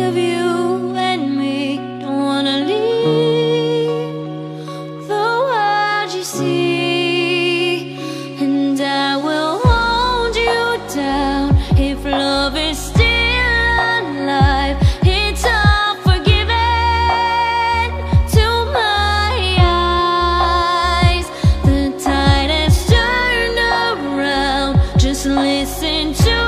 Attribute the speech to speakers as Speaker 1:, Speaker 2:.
Speaker 1: of you and me. Don't wanna leave the world you see, and I will hold you down if love is still alive. It's unforgiven to my eyes. The tide has turned around. Just listen to.